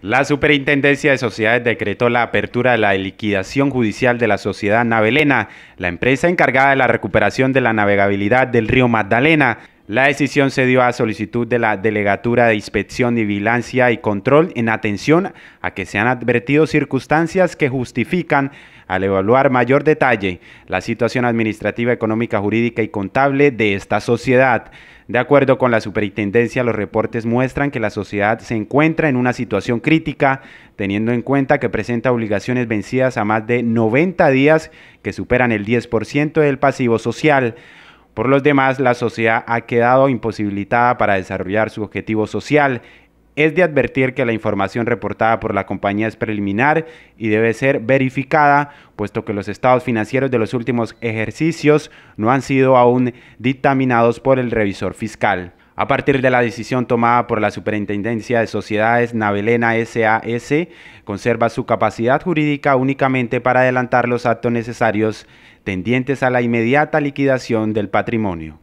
La Superintendencia de Sociedades decretó la apertura de la liquidación judicial de la sociedad Navelena, la empresa encargada de la recuperación de la navegabilidad del río Magdalena. La decisión se dio a solicitud de la Delegatura de Inspección y Vigilancia y Control en atención a que se han advertido circunstancias que justifican al evaluar mayor detalle la situación administrativa, económica, jurídica y contable de esta sociedad. De acuerdo con la superintendencia, los reportes muestran que la sociedad se encuentra en una situación crítica, teniendo en cuenta que presenta obligaciones vencidas a más de 90 días que superan el 10% del pasivo social. Por los demás, la sociedad ha quedado imposibilitada para desarrollar su objetivo social es de advertir que la información reportada por la compañía es preliminar y debe ser verificada, puesto que los estados financieros de los últimos ejercicios no han sido aún dictaminados por el revisor fiscal. A partir de la decisión tomada por la Superintendencia de Sociedades Navelena SAS, conserva su capacidad jurídica únicamente para adelantar los actos necesarios tendientes a la inmediata liquidación del patrimonio.